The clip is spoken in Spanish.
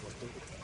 costumbre.